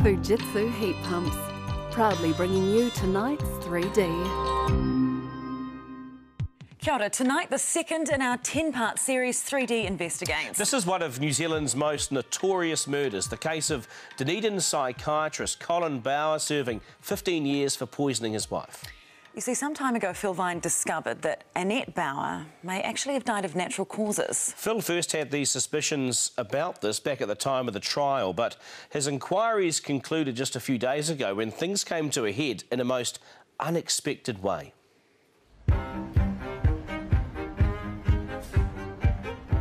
Fujitsu Heat Pumps, proudly bringing you tonight's 3D. Kia ora. Tonight, the second in our 10 part series 3D Investigates. This is one of New Zealand's most notorious murders, the case of Dunedin psychiatrist Colin Bouwer serving 15 years for poisoning his wife. You see, some time ago, Phil Vine discovered that Annette Bouwer may actually have died of natural causes. Phil first had these suspicions about this back at the time of the trial, but his inquiries concluded just a few days ago when things came to a head in a most unexpected way.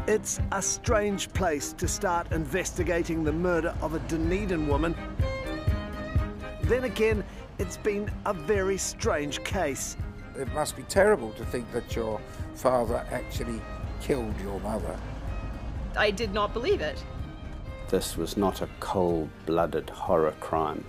It's a strange place to start investigating the murder of a Dunedin woman. Then again, it's been a very strange case. It must be terrible to think that your father actually killed your mother. I did not believe it. This was not a cold blooded horror crime.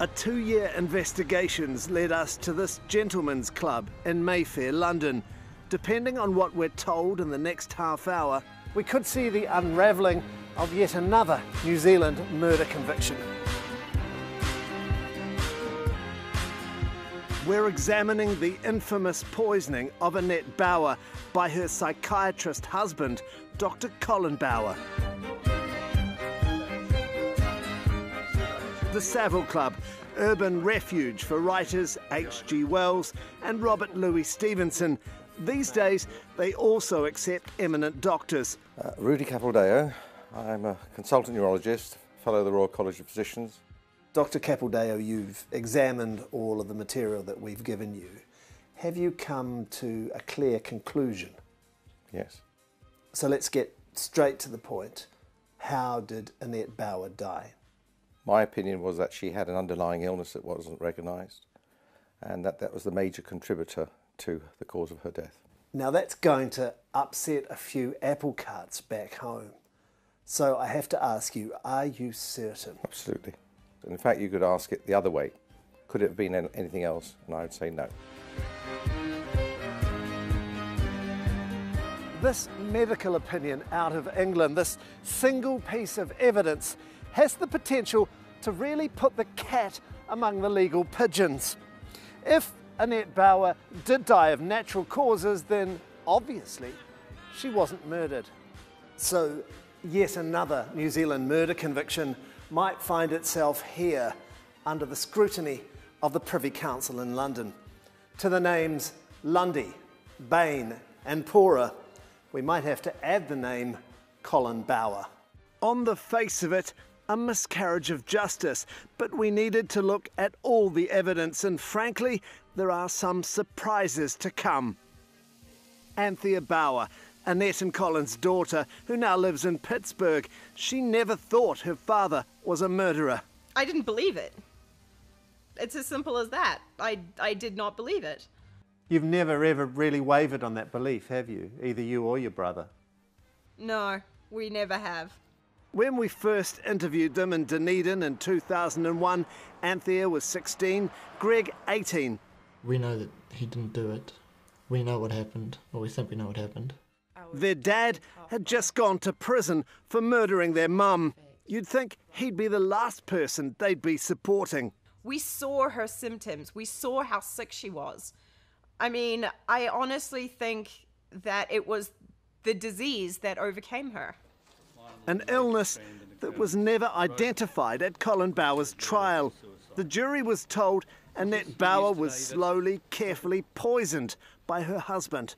A two year investigations led us to this gentleman's club in Mayfair, London. Depending on what we're told in the next half hour, we could see the unravelling of yet another New Zealand murder conviction. We're examining the infamous poisoning of Annette Bouwer by her psychiatrist husband, Dr. Colin Bouwer. The Savile Club, urban refuge for writers H.G. Wells and Robert Louis Stevenson. These days, they also accept eminent doctors. Uh, Rudy Capildeo. I'm a consultant neurologist, fellow of the Royal College of Physicians. Dr. Capildeo, you've examined all of the material that we've given you. Have you come to a clear conclusion? Yes. So let's get straight to the point. How did Annette Bouwer die? My opinion was that she had an underlying illness that wasn't recognised, and that that was the major contributor to the cause of her death. Now that's going to upset a few apple carts back home. So I have to ask you, are you certain? Absolutely. In fact, you could ask it the other way. Could it have been anything else? And I would say no. This medical opinion out of England, this single piece of evidence, has the potential to really put the cat among the legal pigeons. If Annette Bouwer did die of natural causes, then obviously she wasn't murdered. So, yet another New Zealand murder conviction might find itself here under the scrutiny of the Privy Council in London. To the names Lundy, Bain, and Pora, we might have to add the name Colin Bouwer. On the face of it, a miscarriage of justice, but we needed to look at all the evidence, and frankly, there are some surprises to come. Anthea Bouwer, Annette and Colin's daughter, who now lives in Pittsburgh, she never thought her father was a murderer. I didn't believe it. It's as simple as that. I, I did not believe it. You've never ever really wavered on that belief, have you? Either you or your brother. No, we never have. When we first interviewed them in Dunedin in 2001, Anthea was 16, Greg 18. We know that he didn't do it. We know what happened, or we think we know what happened. Their dad had just gone to prison for murdering their mum. You'd think he'd be the last person they'd be supporting. We saw her symptoms. We saw how sick she was. I mean, I honestly think that it was the disease that overcame her. An illness that was never identified at Colin Bouwer's trial. The jury was told Annette Bouwer was slowly, carefully poisoned by her husband.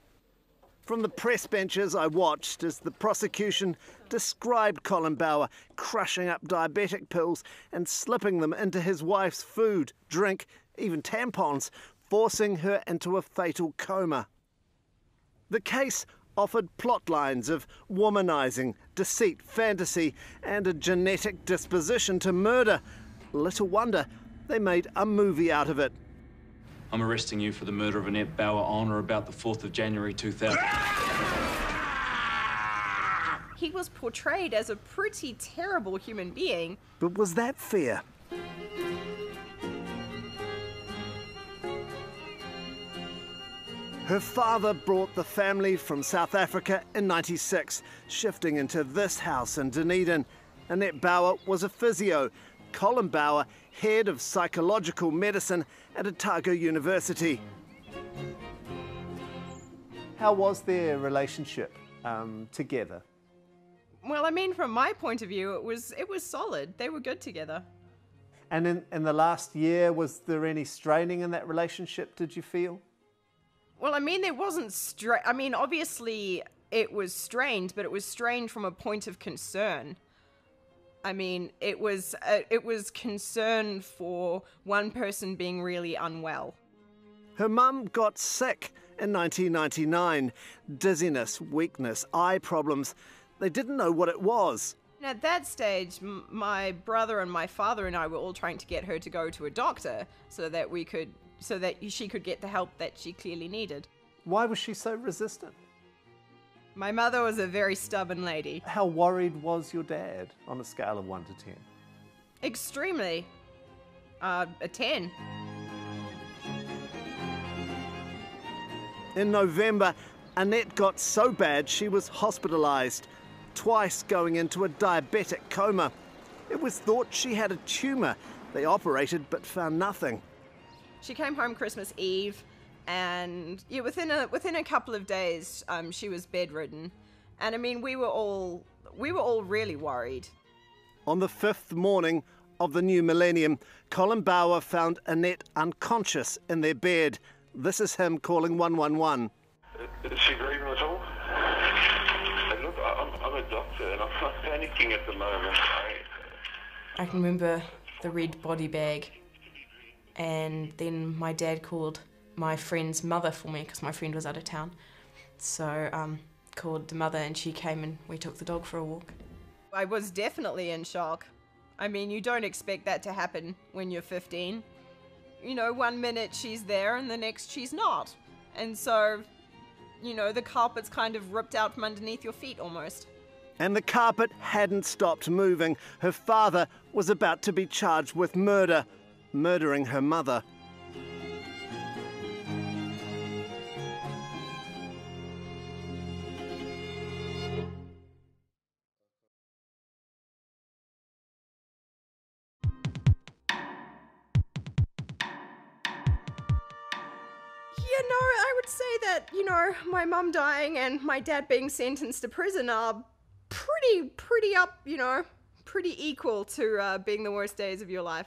From the press benches, I watched as the prosecution described Colin Bouwer crushing up diabetic pills and slipping them into his wife's food, drink, even tampons, forcing her into a fatal coma. The case offered plot lines of womanizing, deceit, fantasy, and a genetic disposition to murder. Little wonder they made a movie out of it. I'm arresting you for the murder of Annette Bouwer on or about the 4th of January 2000. He was portrayed as a pretty terrible human being. But was that fair? Her father brought the family from South Africa in 96, shifting into this house in Dunedin. Annette Bouwer was a physio, Colin Bouwer, head of psychological medicine at Otago University. How was their relationship um, together? Well, I mean, from my point of view, it was it was solid. They were good together. And in, in the last year, was there any straining in that relationship, did you feel? Well, I mean, there wasn't stra- I mean, obviously it was strained, but it was strained from a point of concern. I mean, it was uh, it was concern for one person being really unwell. Her mum got sick in 1999. Dizziness, weakness, eye problems. They didn't know what it was. At that stage, m- my brother and my father and I were all trying to get her to go to a doctor so that we could so that she could get the help that she clearly needed. Why was she so resistant? My mother was a very stubborn lady. How worried was your dad on a scale of 1 to 10? Extremely. Uh, a 10. In November, Annette got so bad she was hospitalised, twice going into a diabetic coma. It was thought she had a tumour. They operated but found nothing. She came home Christmas Eve, and yeah, within a within a couple of days, um, she was bedridden, and I mean, we were all we were all really worried. On the fifth morning of the new millennium, Colin Bouwer found Annette unconscious in their bed. This is him calling 111. Is she breathing at all? Hey, look, I'm, I'm a doctor and I'm not panicking at the moment. I, I can remember the red body bag, and then my dad called my friend's mother for me because my friend was out of town. So um, called the mother, and she came and we took the dog for a walk. I was definitely in shock. I mean, you don't expect that to happen when you're 15. You know, one minute she's there and the next she's not. And so, you know, the carpet's kind of ripped out from underneath your feet almost. And the carpet hadn't stopped moving. Her father was about to be charged with murder, murdering her mother. No, I would say that, you know, my mum dying and my dad being sentenced to prison are pretty, pretty up, you know, pretty equal to uh, being the worst days of your life.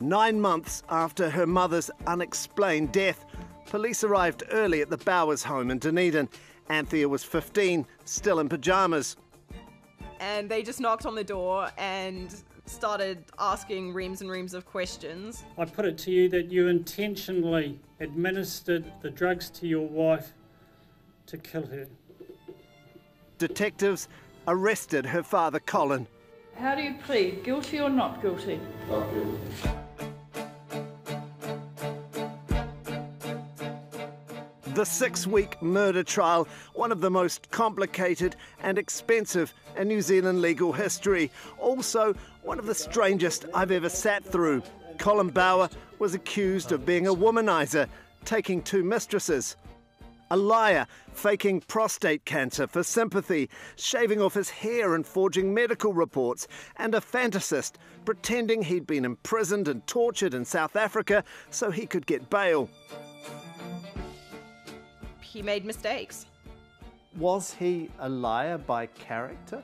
Nine months after her mother's unexplained death, police arrived early at the Bouwers home in Dunedin. Anthea was 15, still in pyjamas. And they just knocked on the door and started asking reams and reams of questions. I put it to you that you intentionally administered the drugs to your wife to kill her. Detectives arrested her father, Colin. How do you plead, guilty or not guilty? Not guilty. The six week murder trial, one of the most complicated and expensive in New Zealand legal history. Also, one of the strangest I've ever sat through. Colin Bouwer was accused of being a womanizer, taking two mistresses. A liar, faking prostate cancer for sympathy, shaving off his hair and forging medical reports, and a fantasist, pretending he'd been imprisoned and tortured in South Africa so he could get bail. He made mistakes. Was he a liar by character?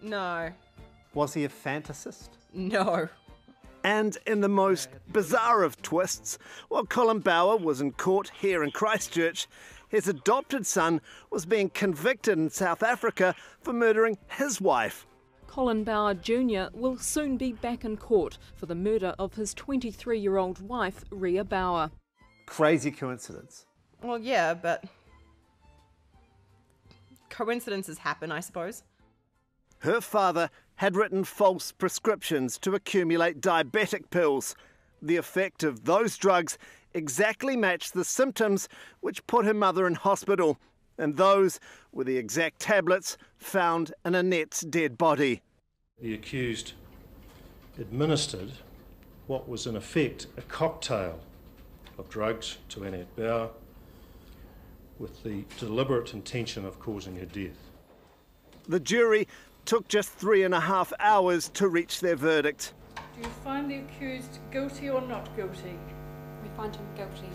No. Was he a fantasist? No. And in the most bizarre of twists, while Colin Bouwer was in court here in Christchurch, his adopted son was being convicted in South Africa for murdering his wife. Colin Bouwer Jr. will soon be back in court for the murder of his 23 year old wife, Ria Bouwer. Crazy coincidence. Well, yeah, but coincidences happen, I suppose. Her father had written false prescriptions to accumulate diabetic pills. The effect of those drugs exactly matched the symptoms which put her mother in hospital, and those were the exact tablets found in Annette's dead body. The accused administered what was in effect a cocktail of drugs to Annette Bouwer with the deliberate intention of causing her death. The jury took just three and a half hours to reach their verdict. Do you find the accused guilty or not guilty? We find him guilty.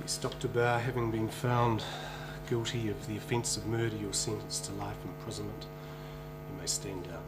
Yes, Dr. Bouwer, having been found guilty of the offence of murder, you're sentenced to life imprisonment. You may stand down.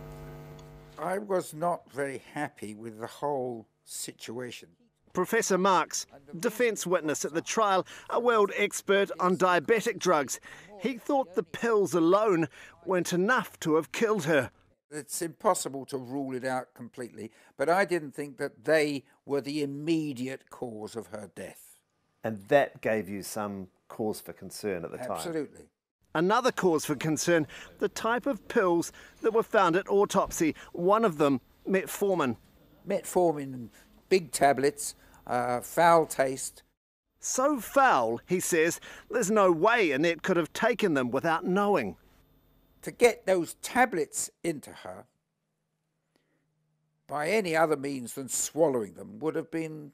I was not very happy with the whole situation. Professor Marks, defence witness at the trial, a world expert on diabetic drugs. He thought the pills alone weren't enough to have killed her. It's impossible to rule it out completely, but I didn't think that they were the immediate cause of her death. And that gave you some cause for concern at the time? Absolutely. Another cause for concern the type of pills that were found at autopsy. One of them, metformin. Metformin, big tablets, uh, foul taste. So foul, he says, there's no way Annette could have taken them without knowing. To get those tablets into her by any other means than swallowing them would have been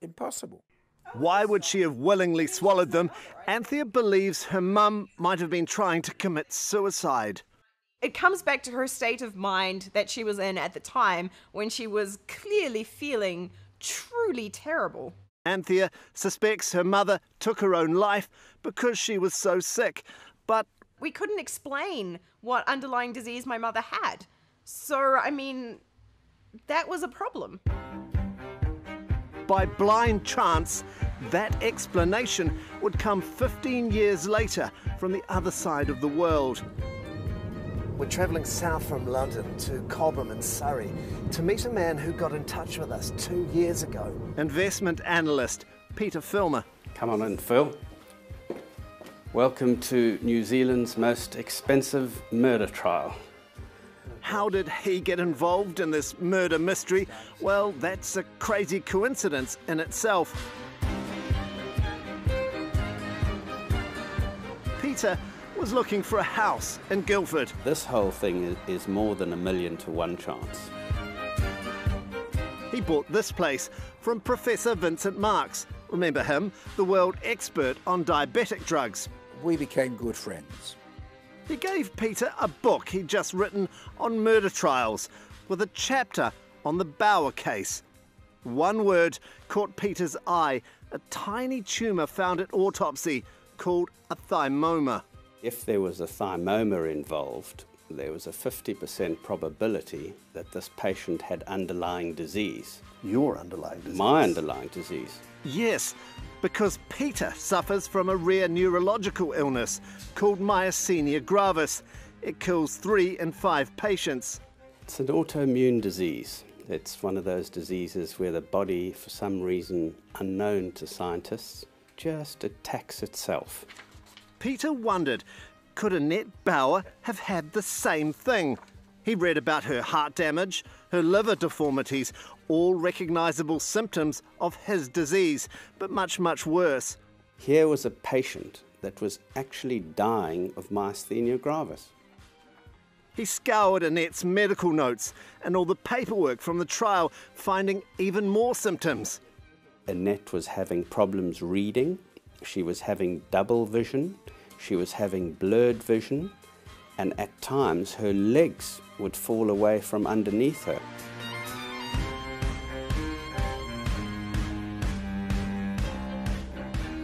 impossible. Why would she have willingly swallowed them? Anthea believes her mum might have been trying to commit suicide. It comes back to her state of mind that she was in at the time when she was clearly feeling truly terrible. Anthea suspects her mother took her own life because she was so sick, but we couldn't explain what underlying disease my mother had. So, I mean, that was a problem. By blind chance, that explanation would come 15 years later from the other side of the world. We're travelling south from London to Cobham in Surrey to meet a man who got in touch with us two years ago. Investment analyst Peter Filmer. Come on in, Phil. Welcome to New Zealand's most expensive murder trial. How did he get involved in this murder mystery? Well, that's a crazy coincidence in itself. Peter was looking for a house in Guildford. This whole thing is more than a million to one chance. He bought this place from Professor Vincent Marks. Remember him, the world expert on diabetic drugs. We became good friends. He gave Peter a book he'd just written on murder trials with a chapter on the Bouwer case. One word caught Peter's eye a tiny tumour found at autopsy called a thymoma. If there was a thymoma involved, there was a 50% probability that this patient had underlying disease. Your underlying disease? My underlying disease. Yes, because Peter suffers from a rare neurological illness called myasthenia gravis. It kills three in five patients. It's an autoimmune disease. It's one of those diseases where the body, for some reason unknown to scientists, just attacks itself. Peter wondered could Annette Bouwer have had the same thing? He read about her heart damage, her liver deformities, all recognisable symptoms of his disease, but much, much worse. Here was a patient that was actually dying of myasthenia gravis. He scoured Annette's medical notes and all the paperwork from the trial, finding even more symptoms. Annette was having problems reading, she was having double vision, she was having blurred vision, and at times her legs would fall away from underneath her.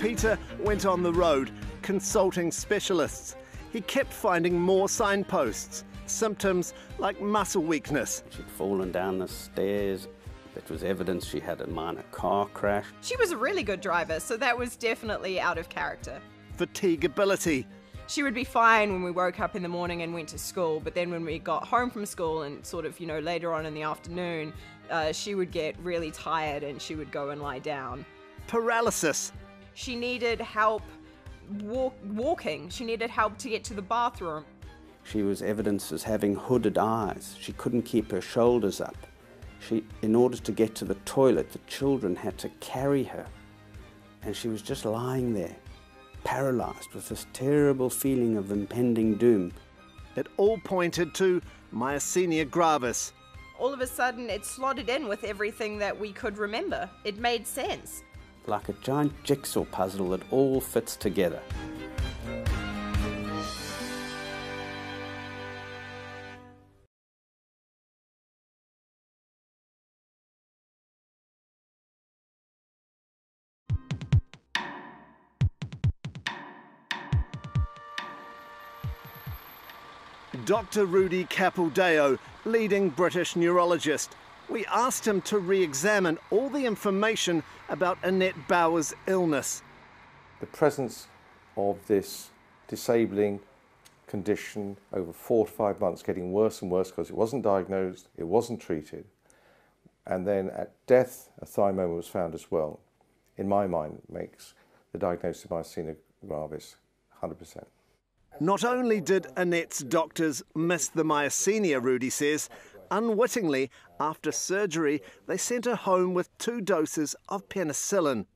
Peter went on the road, consulting specialists. He kept finding more signposts, symptoms like muscle weakness. She'd fallen down the stairs. That was evidence she had a minor car crash. She was a really good driver, so that was definitely out of character. Fatigability. She would be fine when we woke up in the morning and went to school, but then when we got home from school and sort of, you know, later on in the afternoon, uh, she would get really tired and she would go and lie down. Paralysis. She needed help walk- walking. She needed help to get to the bathroom. She was evidenced as having hooded eyes. She couldn't keep her shoulders up. She, in order to get to the toilet, the children had to carry her. And she was just lying there, paralyzed with this terrible feeling of impending doom. It all pointed to myasthenia gravis. All of a sudden, it slotted in with everything that we could remember. It made sense. Like a giant jigsaw puzzle that all fits together. Dr. Rudy Capildeo, leading British neurologist. We asked him to re examine all the information about Annette Bouwer's illness. The presence of this disabling condition over four to five months, getting worse and worse because it wasn't diagnosed, it wasn't treated, and then at death, a thymoma was found as well, in my mind, makes the diagnosis of myasthenia gravis 100%. Not only did Annette's doctors miss the myasthenia, Rudy says, unwittingly, after surgery, they sent her home with two doses of penicillin.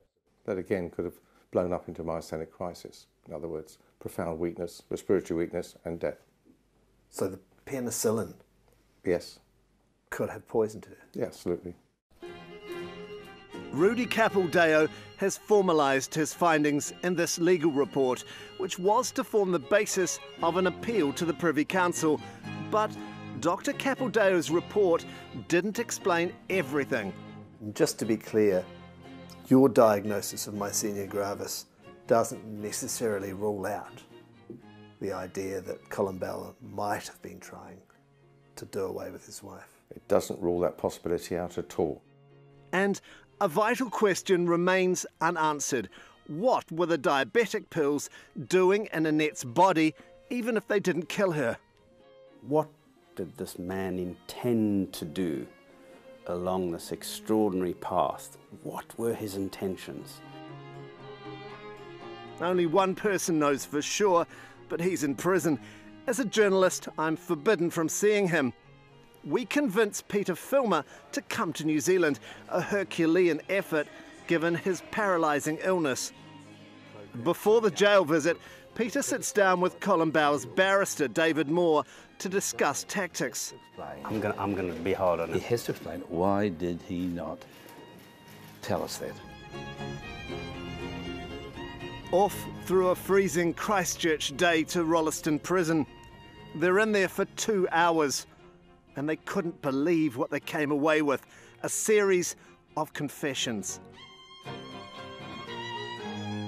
That again could have blown up into myasthenic crisis. In other words, profound weakness, respiratory weakness, and death. So the penicillin Yes. could have poisoned her. Yeah, absolutely. Rudy Capildeo has formalised his findings in this legal report, which was to form the basis of an appeal to the Privy Council. But Dr. Capildeo's report didn't explain everything. Just to be clear, your diagnosis of myasthenia gravis doesn't necessarily rule out the idea that Colin Bouwer might have been trying to do away with his wife. It doesn't rule that possibility out at all. And a vital question remains unanswered. What were the diabetic pills doing in Annette's body, even if they didn't kill her? What did this man intend to do along this extraordinary path? What were his intentions? Only one person knows for sure, but he's in prison. As a journalist, I'm forbidden from seeing him. We convinced Peter Filmer to come to New Zealand, a Herculean effort given his paralysing illness. Before the jail visit, Peter sits down with Colin Bouwer's barrister, David Moore, to discuss tactics. I'm going I'm to be hard on him. He has to explain why did he not tell us that? Off through a freezing Christchurch day to Rolleston Prison. They're in there for two hours, and they couldn't believe what they came away with a series of confessions.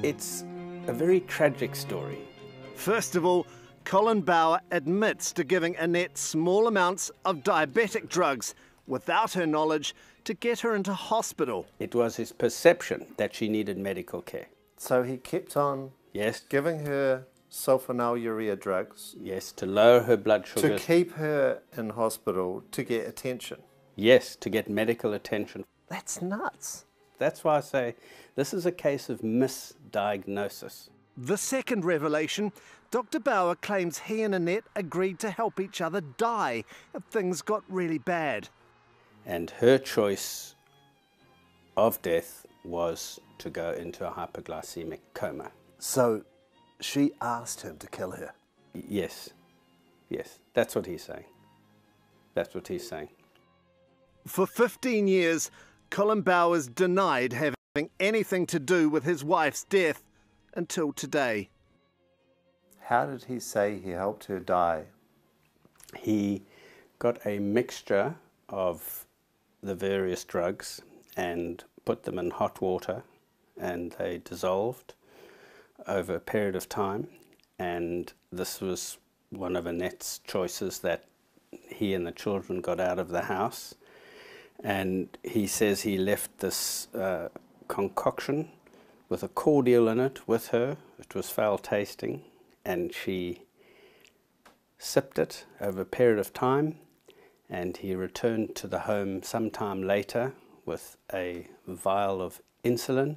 It's a very tragic story. First of all, Colin Bouwer admits to giving Annette small amounts of diabetic drugs without her knowledge to get her into hospital. It was his perception that she needed medical care. So he kept on Yes. giving her sulfonylurea drugs Yes, to lower her blood sugar. to keep her in hospital to get attention. Yes, to get medical attention. That's nuts. That's why I say this is a case of misdiagnosis. The second revelation Dr. Bouwer claims he and Annette agreed to help each other die if things got really bad. And her choice of death was to go into a hypoglycemic coma. So she asked him to kill her. Yes, yes, that's what he's saying. That's what he's saying. For 15 years, Colin Bouwers denied having anything to do with his wife's death until today. How did he say he helped her die? He got a mixture of the various drugs and put them in hot water and they dissolved over a period of time. And this was one of Annette's choices that he and the children got out of the house. And he says he left this uh, concoction with a cordial in it with her. It was foul tasting, and she sipped it over a period of time. And he returned to the home sometime later with a vial of insulin,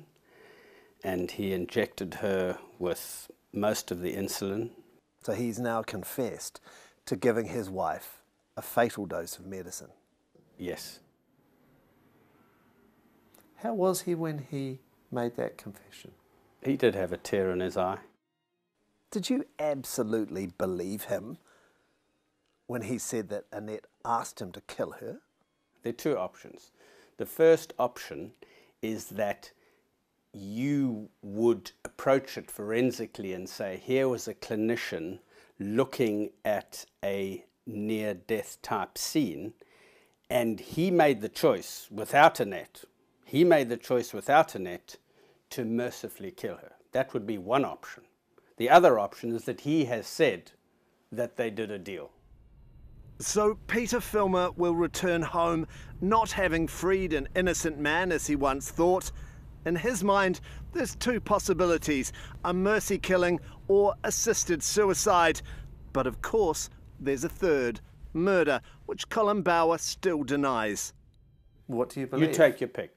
and he injected her with most of the insulin. So he's now confessed to giving his wife a fatal dose of medicine. Yes. How was he when he made that confession? He did have a tear in his eye. Did you absolutely believe him when he said that Annette asked him to kill her? There are two options. The first option is that you would approach it forensically and say, here was a clinician looking at a near death type scene, and he made the choice without Annette. He made the choice without Annette to mercifully kill her. That would be one option. The other option is that he has said that they did a deal. So Peter Filmer will return home not having freed an innocent man as he once thought. In his mind, there's two possibilities a mercy killing or assisted suicide. But of course, there's a third murder, which Colin Bouwer still denies. What do you believe? You take your pick.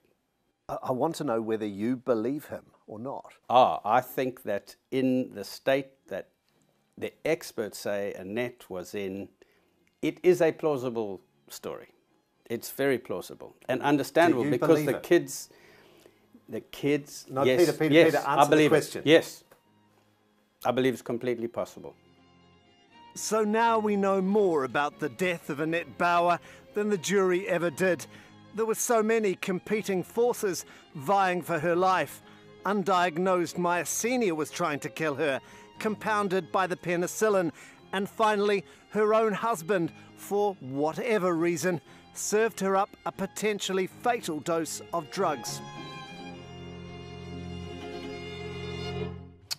I, I want to know whether you believe him or not. Ah, I think that in the state that the experts say Annette was in, it is a plausible story. It's very plausible and understandable because the it? kids, the kids. No, yes, Peter, Peter, yes, Peter, I answer the question. It. Yes, I believe it's completely possible. So now we know more about the death of Annette Bouwer than the jury ever did. There were so many competing forces vying for her life. Undiagnosed myasthenia was trying to kill her, compounded by the penicillin. And finally, her own husband, for whatever reason, served her up a potentially fatal dose of drugs.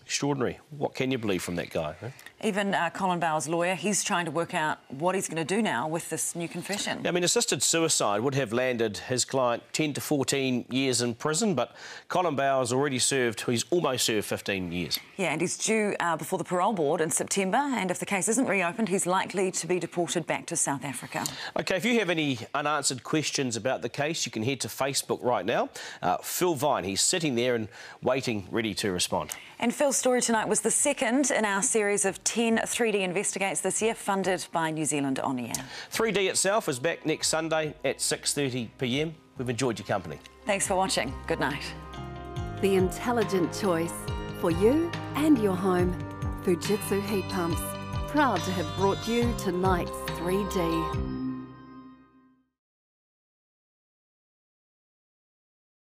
Extraordinary. What can you believe from that guy? Huh? Even uh, Colin Bouwer's lawyer, he's trying to work out what he's going to do now with this new confession. I mean, assisted suicide would have landed his client 10 to 14 years in prison, but Colin Bouwer's already served, he's almost served 15 years. Yeah, and he's due uh, before the parole board in September, and if the case isn't reopened, he's likely to be deported back to South Africa. OK, if you have any unanswered questions about the case, you can head to Facebook right now. Uh, Phil Vine, he's sitting there and waiting, ready to respond. And Phil's story tonight was the second in our series of 10 3D Investigates this year, funded by New Zealand On Air. 3D itself is back next Sunday at 6.30pm. We've enjoyed your company. Thanks for watching. Good night. The intelligent choice for you and your home. Fujitsu Heat Pumps. Proud to have brought you tonight's 3D.